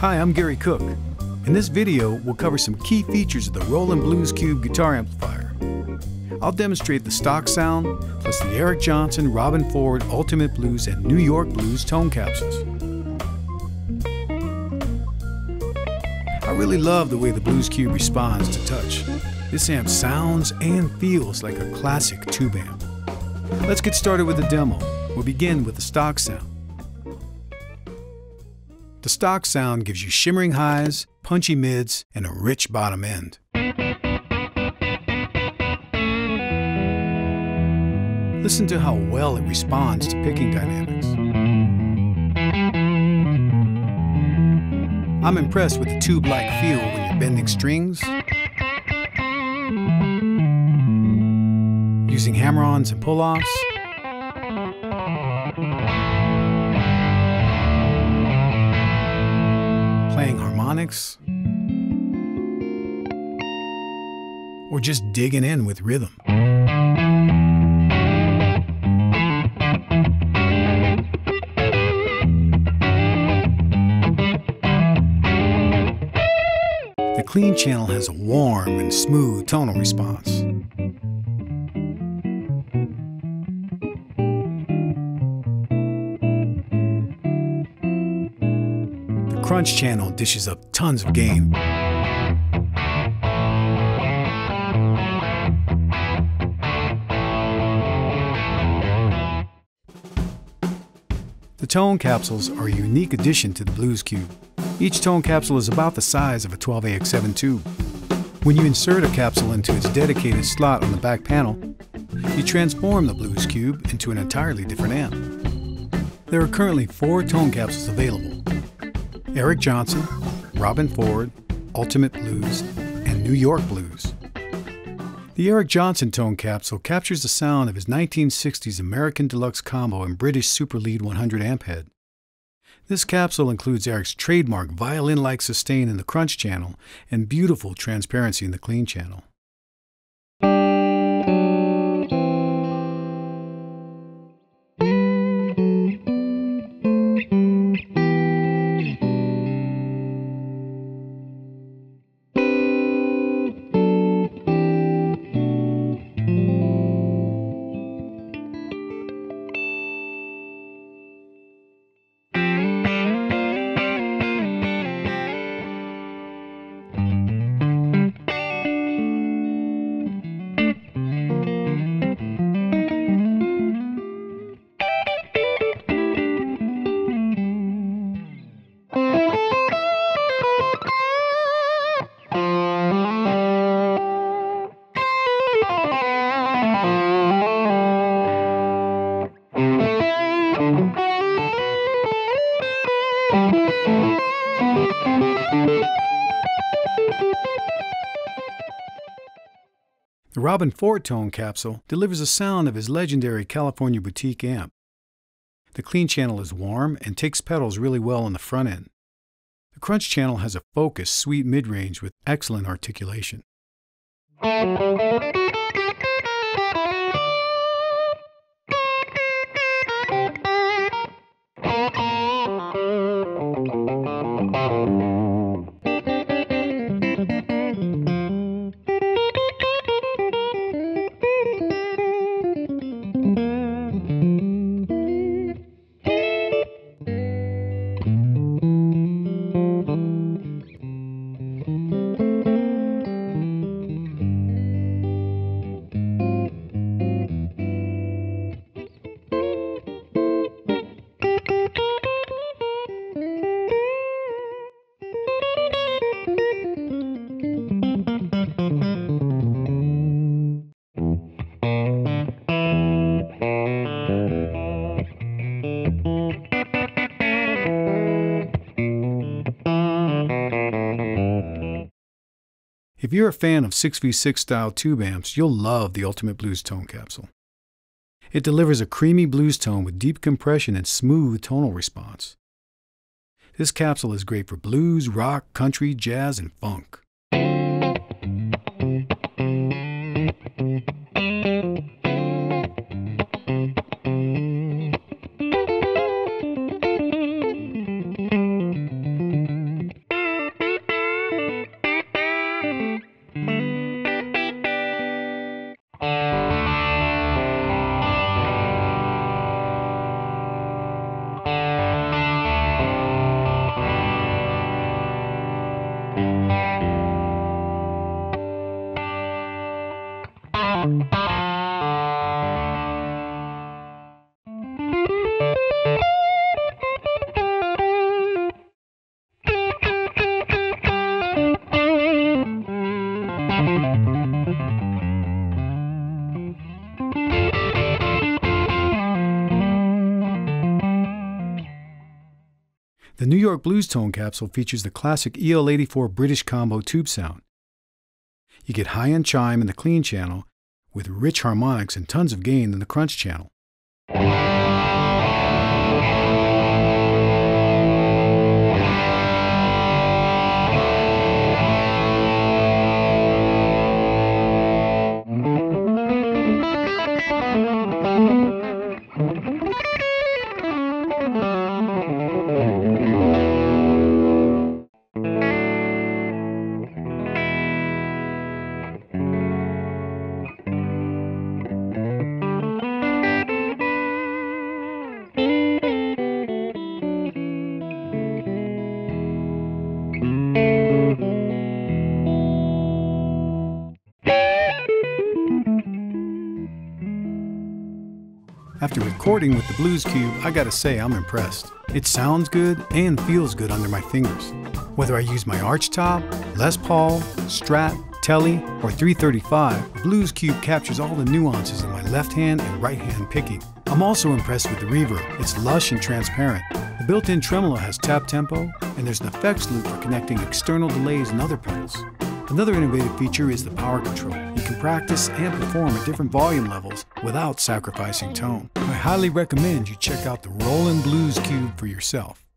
Hi, I'm Gary Cook. In this video, we'll cover some key features of the Roland Blues Cube guitar amplifier. I'll demonstrate the stock sound, plus the Eric Johnson, Robben Ford, Ultimate Blues, and New York Blues tone capsules. I really love the way the Blues Cube responds to touch. This amp sounds and feels like a classic tube amp. Let's get started with the demo. We'll begin with the stock sound. The stock sound gives you shimmering highs, punchy mids, and a rich bottom end. Listen to how well it responds to picking dynamics. I'm impressed with the tube-like feel when you're bending strings, using hammer-ons and pull-offs, harmonics, or just digging in with rhythm. The clean channel has a warm and smooth tonal response. Crunch channel dishes up tons of gain. The tone capsules are a unique addition to the Blues Cube. Each tone capsule is about the size of a 12AX7 tube. When you insert a capsule into its dedicated slot on the back panel, you transform the Blues Cube into an entirely different amp. There are currently four tone capsules available. Eric Johnson, Robben Ford, Ultimate Blues, and New York Blues. The Eric Johnson tone capsule captures the sound of his 1960s American Deluxe Combo and British Super Lead 100 amp head. This capsule includes Eric's trademark violin-like sustain in the crunch channel and beautiful transparency in the clean channel. The Robben Ford tone capsule delivers the sound of his legendary California boutique amp. The clean channel is warm and takes pedals really well on the front end. The crunch channel has a focused, sweet mid-range with excellent articulation. If you're a fan of 6v6 style tube amps, you'll love the Ultimate Blues tone capsule. It delivers a creamy blues tone with deep compression and smooth tonal response. This capsule is great for blues, rock, country, jazz, and funk. The New York Blues Tone capsule features the classic EL84 British combo tube sound. You get high-end chime in the clean channel with rich harmonics and tons of gain in the crunch channel. After recording with the Blues Cube, I gotta say I'm impressed. It sounds good and feels good under my fingers. Whether I use my archtop, Les Paul, Strat, Tele, or 335, the Blues Cube captures all the nuances in my left hand and right hand picking. I'm also impressed with the reverb. It's lush and transparent. The built-in tremolo has tap tempo, and there's an effects loop for connecting external delays and other pedals. Another innovative feature is the power control. You can practice and perform at different volume levels without sacrificing tone. I highly recommend you check out the Roland Blues Cube for yourself.